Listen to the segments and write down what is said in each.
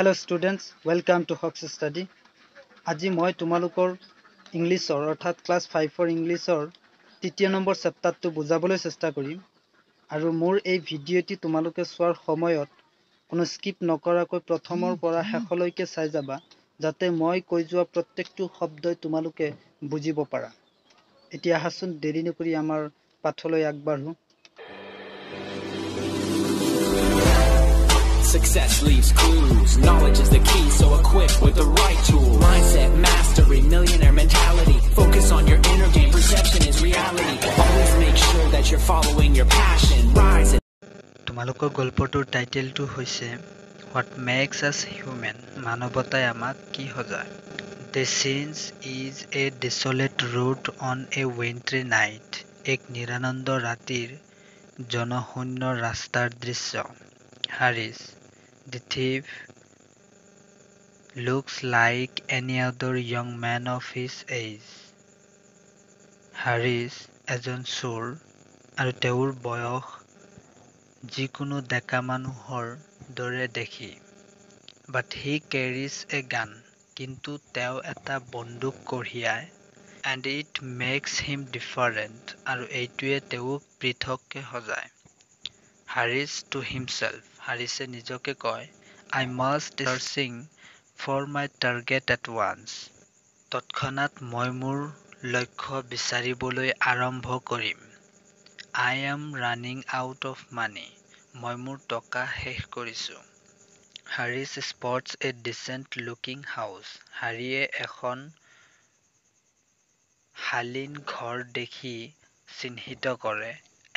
Hello' students welcome to Hawks Study আজি মই তোমালোকৰ ইংলিছৰ অৰ্থাৎ ক্লাছ ফাইভৰ ইংলিছৰ তৃতীয় নম্বৰ চেপ্টাৰটো বুজাবলৈ চেষ্টা কৰিম। আৰু মোৰ এই ভিডিঅ'টি তোমালোকে চোৱাৰ সময়ত কোনো স্কিপ নকৰাকৈ প্ৰথমৰ পৰা শেষলৈকে চাই যাবা যাতে মই কৈ যোৱা প্ৰত্যেকটো শব্দই তোমালোকে বুজিব পাৰা। এতিয়া আহাচোন দেৰি নকৰি আমাৰ পাঠলৈ আগবাঢ়ো। Success leaves clues. Knowledge is the key, so equip with the right tool. Mindset mastery, millionaire mentality. Focus on your inner game. Perception is reality. Always make sure that you're following your passion. Rise and তোমালোকৰ গল্পটোৰ টাইটেলটো হৈছে what makes us human মানৱতাই আমাক কি সজায় the scene is a desolate road on a wintry night এক নিৰানন্দ ৰাতিৰ জনশূন্য ৰাস্তাৰ দৃশ্য Harris The thief looks like any other young man of his age. Harris এজন চোৰ আৰু তেওঁৰ বয়স যিকোনো ডেকা মানুহৰ দৰে দেখি। বাট হি কেৰিজ এ গান কিন্তু তেওঁ এটা বন্দুক কঢ়িয়ায় and it makes him different আৰু এইটোৱে তেওঁক পৃথককে সজায়। হাৰিছ টু হিমছেল্ফ হাৰিছে নিজকে কয় I must searching for my target at once তৎক্ষণাত মই মোৰ লক্ষ্য বিচাৰিবলৈ আৰম্ভ কৰিম। I am running out of money মই মোৰ টকা শেষ কৰিছোঁ। Harris spots a decent looking house হাৰিয়ে এখন শালীন ঘৰ দেখি চিহ্নিত কৰে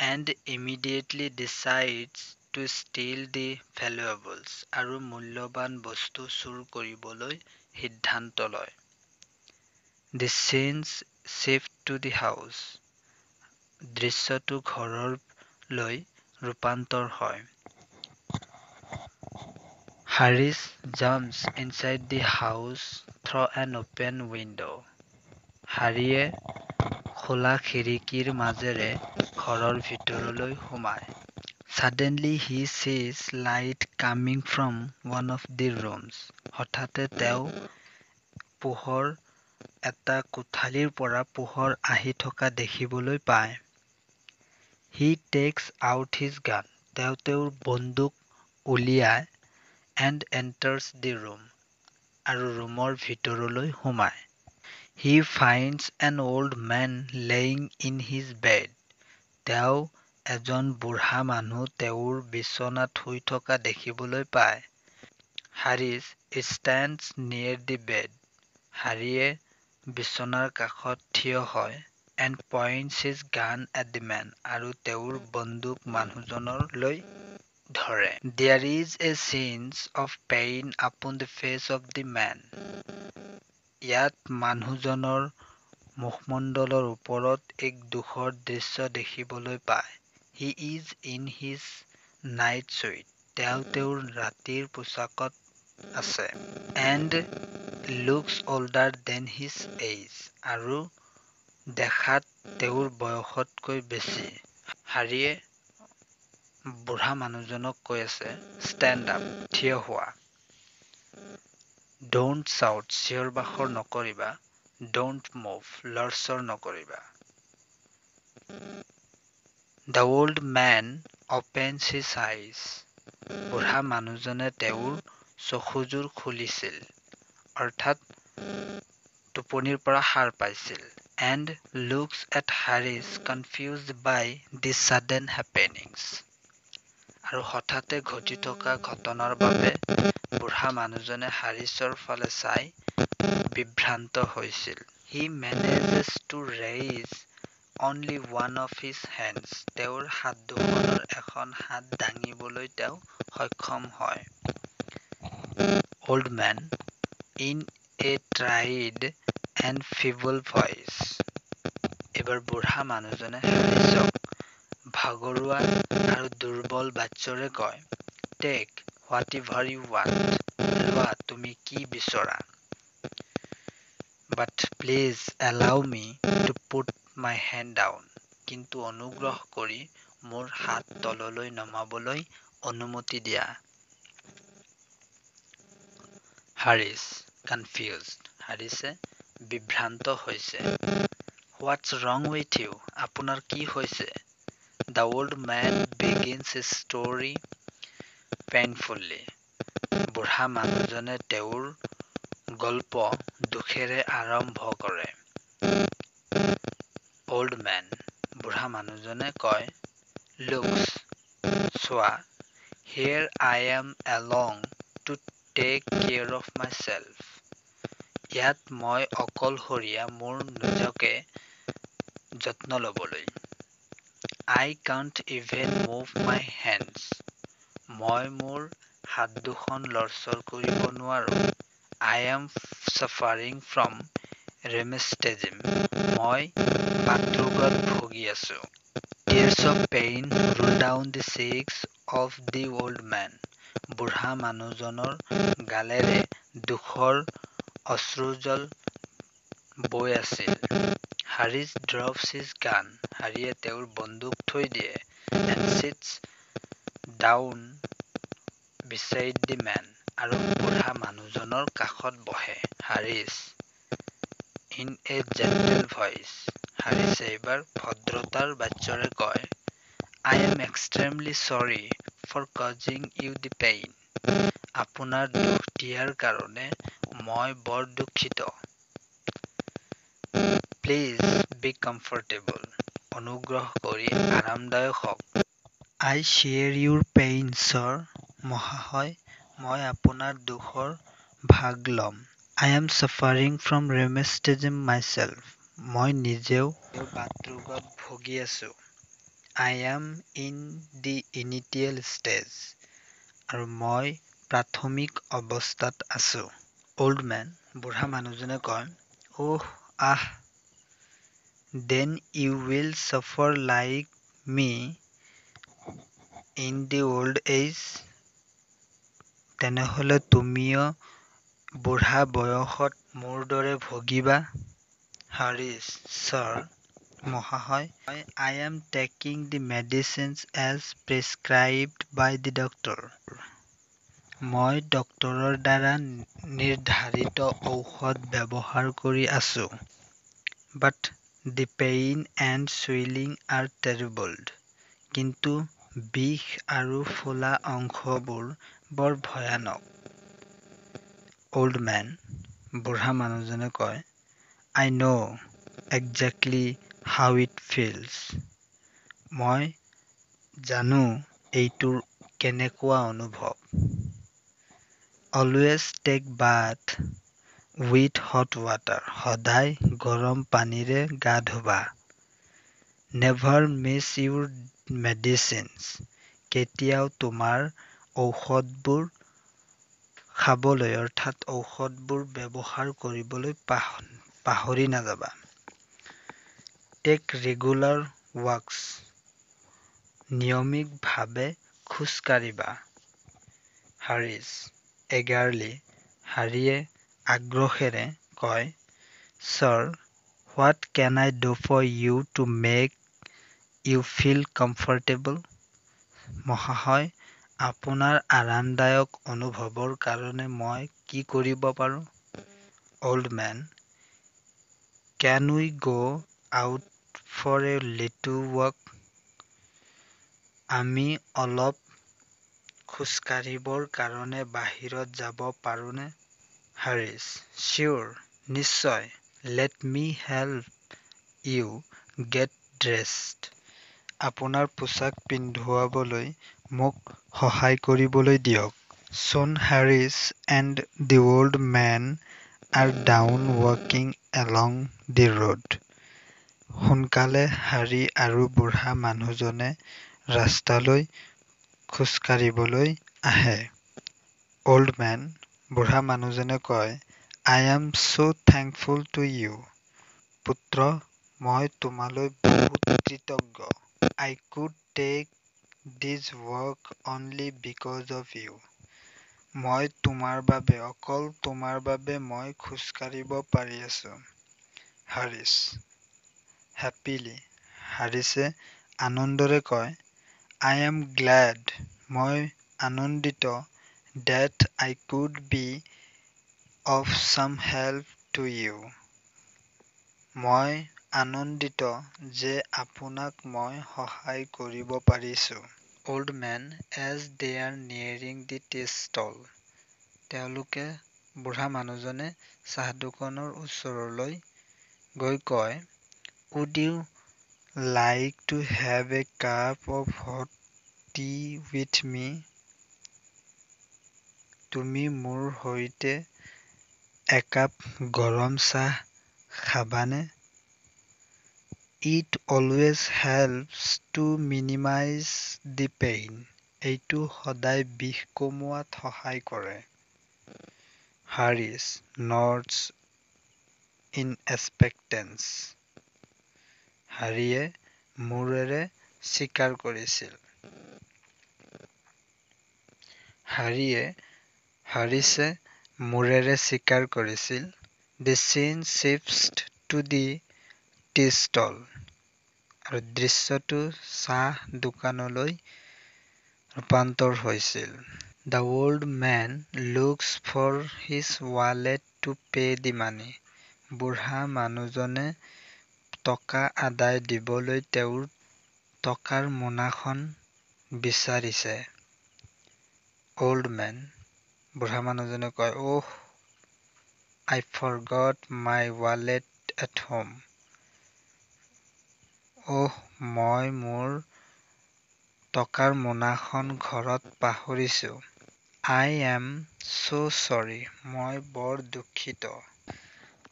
and immediately decides to steal the valuables আৰু মূল্যৱান বস্তু চুৰ কৰিবলৈ সিদ্ধান্ত লয়। The change shift to the house দৃশ্যটো ঘৰলৈ ৰূপান্তৰ হয়। Harris jumps inside the house through an open window' হাৰিয়ে খোলা খিৰিকীৰ মাজেৰে ঘৰৰ ভিতৰলৈ সোমায়। Suddenly he sees light coming from one of the rooms হঠাতে তেওঁ পোহৰ এটা কোঠালিৰ পৰা পোহৰ আহি থকা দেখিবলৈ পায়। হি টেক্স আউট হিজ গান তেওঁ তেওঁৰ বন্দুক উলিয়ায় এণ্ড এণ্টাৰ্ছ দি ৰুম আৰু ৰুমৰ ভিতৰলৈ সোমায়। He finds an old man lying in his bed তেওঁ এজন বুঢ়া মানুহ তেওঁৰ বিচনাত শুই থকা দেখিবলৈ পায়। Harris stands near the bed. হাৰিয়ে বিচনাৰ কাষত থিয় হয়। And points his gun at the man আৰু তেওঁৰ বন্দুক মানুহজনলৈ ধৰে। There is a scene of pain upon the face of the man. ইয়াত মানুহজনৰ মুখমণ্ডলৰ ওপৰত এক দুখৰ দৃশ্য দেখিবলৈ পায়। He is in his night suit তেওঁ তেওঁৰ ৰাতিৰ পোছাকত আছে। And looks older than his age আৰু দেখাত তেওঁৰ বয়সতকৈ বেছি। হাৰিয়ে বুঢ়া মানুহজনক কৈ আছে ষ্টেণ্ড আপ থিয় হোৱা। ড'ন্ট চাউট চিঞৰ বাখৰ নকৰিবা। ড'ন্ট মুভ লৰচৰ নকৰিবা। The old man opens his eyes বুঢ়া মানুহজনে তেওঁৰ চকুযোৰ খুলিছিল অৰ্থাৎ টোপনিৰ পৰা সাৰ পাইছিল and looks at Harris confused by the sudden happenings আৰু হঠাতে ঘটি থকা ঘটনাৰ বাবে বুঢ়া মানুহজনে হাৰিছৰ ফালে চাই বিভ্ৰান্ত হৈছিল। He manages to raise only one of his hands তেওঁৰ হাত দুখনৰ এখন হাত দাঙিবলৈ তেওঁ সক্ষম হয়। Old man in a tired and feeble voice এইবাৰ বুঢ়া মানুহজনে হাৰিছক ভাগৰুৱা আৰু দুৰ্বল বাচ্যৰে কয় take whatever you want লোৱা তুমি কি বিচৰা? But please allow me to put my hand down কিন্তু অনুগ্ৰহ কৰি মোৰ হাত তললৈ নমাবলৈ অনুমতি দিয়া। হাৰিছ কনফিউজড হাৰিছে বিভ্ৰান্ত হৈছে। হোৱাটছ ৰং উইথ ইউ আপোনাৰ কি হৈছে? The old man begins story painfully বুঢ়া মানুহজনে তেওঁৰ গল্প দুখেৰে আৰম্ভ কৰে। মেন বুঢ়া মানুহজনে কয় লুকছ চোৱা here I am alone to take care of my self ইয়াত মই অকলশৰীয়া মোৰ নিজকে যত্ন ল'বলৈ। I can't even move my hands মই মোৰ হাত দুখন লৰচৰ কৰিব নোৱাৰো। I am suffering from rheumatism মই বাতৰোগত ভুগি আছো tears of pain roll down the cheeks of the old man বুঢ়া মানুহজনৰ গালেৰে দুখৰ অশ্ৰুজল বৈ আছিল হাৰিছ ড্ৰপছ হিজ গান হাৰিয়ে তেওঁৰ বন্দুক থৈ দিয়ে and sits down beside the man আৰু বুঢ়া মানুহজনৰ কাষত বহে Harris in a gentle voice হাৰিছে এইবাৰ ভদ্ৰতাৰ বাচ্যৰে কয় I am extremely sorry for causing you the pain আপোনাৰ দুখ দিয়াৰ কাৰণে মই বৰ দুখিত। প্লিজ বি কমফৰ্টেবল অনুগ্ৰহ কৰি আৰামদায়ক হওক। I share your pain sir মহাশয় মই আপোনাৰ দুখৰ ভাগ ল'ম। I am suffering from rheumatism myself মই নিজেও বাতৰোগত ভুগি আছো। I am in the initial stage আৰু মই প্ৰাথমিক অৱস্থাত আছো। অল্ড মেন বুঢ়া মানুহজনে কয় ওহ আহ then you will suffer like me in the old age তেনেহ'লে তুমিও বুঢ়া বয়সত মোৰ দৰে ভুগিবা? হাৰিছ ছাৰ মহাশয় I am taking the medicines as prescribed by the doctor মই ডক্তৰৰ দ্বাৰা নিৰ্ধাৰিত ঔষধ ব্যৱহাৰ কৰি আছো। But the pain and swelling are terrible কিন্তু বিষ আৰু ফুলা অংশবোৰ বৰ ভয়ানক। অল্ড মেন বুঢ়া মানুহজনে কয় I know' exactly how it feels মই জানো এইটোৰ কেনেকুৱা অনুভৱ। Always take bath with hot water সদায় গৰম পানীৰে গা ধুবা। নেভাৰ মিছ ইউৰ মেডিচিনছ কেতিয়াও তোমাৰ ঔষধবোৰ খাবলৈ অৰ্থাৎ ঔষধবোৰ ব্যৱহাৰ কৰিবলৈ পাহৰি নাযাবা। টেক ৰেগুলাৰ ৱাকছ নিয়মিতভাৱে খোজ কাঢ়িবা। হাৰিছ এগাৰলি হাৰিয়ে আগ্ৰহেৰে কয় sir what can I do for you to make you feel comfortable? মহাশয় আপোনাৰ আৰামদায়ক অনুভৱৰ কাৰণে মই কি কৰিব পাৰো? Old man can we go out for a little walk আমি অলপ খোজ কাঢ়িবৰ কাৰণে বাহিৰত যাব পাৰোঁনে? হাৰিছ চিয়ৰ নিশ্চয়। Let me help you get dressed আপোনাৰ পোছাক পিন্ধুৱাবলৈ মোক সহায় কৰিবলৈ দিয়ক। Soon Harris and the old man are down ৱাকিং along the road. সোনকালে হাৰি আৰু বুঢ়া মানুহজনে ৰাস্তালৈ খোজ কাঢ়িবলৈ আহে। অল্ড মেন বুঢ়া মানুহজনে কয় I am so' thankful to you পুত্ৰ মই তোমালৈ বহুত কৃতজ্ঞ। I could take this walk only because of you মই তোমাৰ বাবে অকল তোমাৰ বাবে মই খোজ কাঢ়িব পাৰি আছো হাৰিছ হেপিলি হাৰিছে আনন্দেৰে কয় আই এম গ্লেড মই আনন্দিত that I could be of some help to you. মই আনন্দিত যে আপোনাক মই সহায় কৰিব পাৰিছোঁ। Old man as they are nearing the test stall তেওঁলোকে বুঢ়া মানুহজনে চাহ দোকানৰ ওচৰলৈ গৈ কয় would you like to have a cup of hot tea with me তুমি মোৰ সৈতে একাপ গৰম চাহ খাবানে? It always helps to minimize the pain এইটো সদায় বিষ কমোৱাত সহায় কৰে। হাৰিছ নৰ্থ ইন এক্সপেক্টেঞ্চ হাৰিয়ে মূৰেৰে স্বীকাৰ কৰিছিল। হাৰিয়ে হাৰিছে মূৰেৰে স্বীকাৰ কৰিছিল। The scene shift to the tea stall আৰু দৃশ্যটো চাহ দোকানলৈ ৰূপান্তৰ হৈছিল। The old man looks for his wallet to pay' the money বুঢ়া মানুহজনে টকা আদায় দিবলৈ তেওঁৰ টকাৰ মোনাখন বিচাৰিছে। অ'ল্ড মেন বুঢ়া মানুহজনে কয় অ' I forgot my wallet at home অহ মই মোৰ টকাৰ মোনাখন ঘৰত পাহৰিছোঁ। আই এম চ' চৰী মই বৰ দুখিত।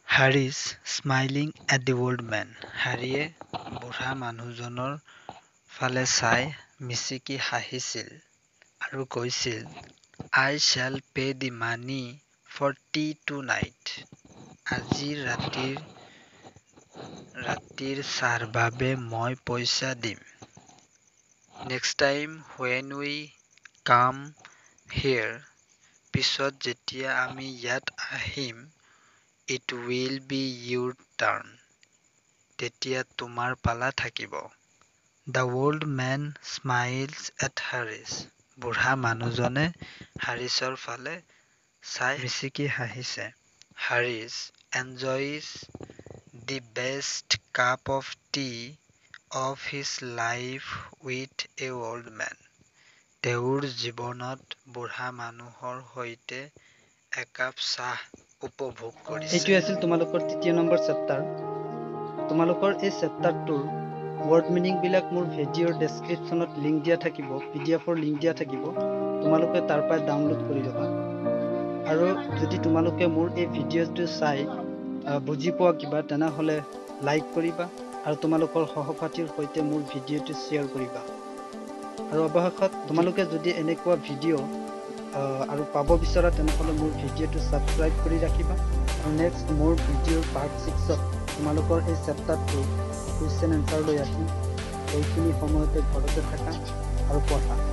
Harris smiling at the old man. হাৰিয়ে বুঢ়া মানুহজনৰ ফালে চাই মিচিকি হাঁহিছিল আৰু কৈছিল I shall pay' the money for tea tonight. আজি ৰাতিৰ ৰাতিৰ চাহৰ বাবে মই পইচা দিম। Next time when we come here, পিছত যেতিয়া আমি ইয়াত আহিম, it will be your turn. তেতিয়া তোমাৰ পালা থাকিব। The old man smiles at Harish. বুঢ়া মানুহজনে হাৰিছৰ ফালে চাই মিচিকি হাঁহিছে। Harish enjoys the best cup of tea of his life with a old man. তেওঁৰ জীৱনত বুঢ়া মানুহৰ সৈতে একাপ চাহ উপভোগ কৰিছে। এইটোৱে আছিল তোমালোকৰ তৃতীয় নম্বৰ চেপ্টাৰ তোমালোকৰ এই চেপ্টাৰটোৰ ৱৰ্ড মিনিং বিলাক মোৰ ভিডিঅ'ৰ ডেছক্ৰিপশ্যনত লিংক দিয়া থাকিব পি ডি এফৰ লিংক দিয়া থাকিব তোমালোকে তাৰ পৰাই ডাউনলোড কৰি ল'বা আৰু যদি তোমালোকে মোৰ এই ভিডিঅ'টো চাই বুজি পোৱা কিবা তেনেহ'লে লাইক কৰিবা আৰু তোমালোকৰ সহপাঠীৰ সৈতে মোৰ ভিডিঅ'টো শ্বেয়াৰ কৰিবা। আৰু অৱশেষত তোমালোকে যদি এনেকুৱা ভিডিঅ' আৰু পাব বিচৰা তেনেহ'লে মোৰ ভিডিঅ'টো ছাবস্ক্ৰাইব কৰি ৰাখিবা। আৰু নেক্সট মোৰ ভিডিঅ'ৰ পাৰ্ট ছিক্সত তোমালোকৰ এই চেপ্টাৰটো কুৱেশ্যন এনচাৰ লৈ আহিম। এইখিনি সময়তে ঘৰতে থাকা আৰু পঢ়া।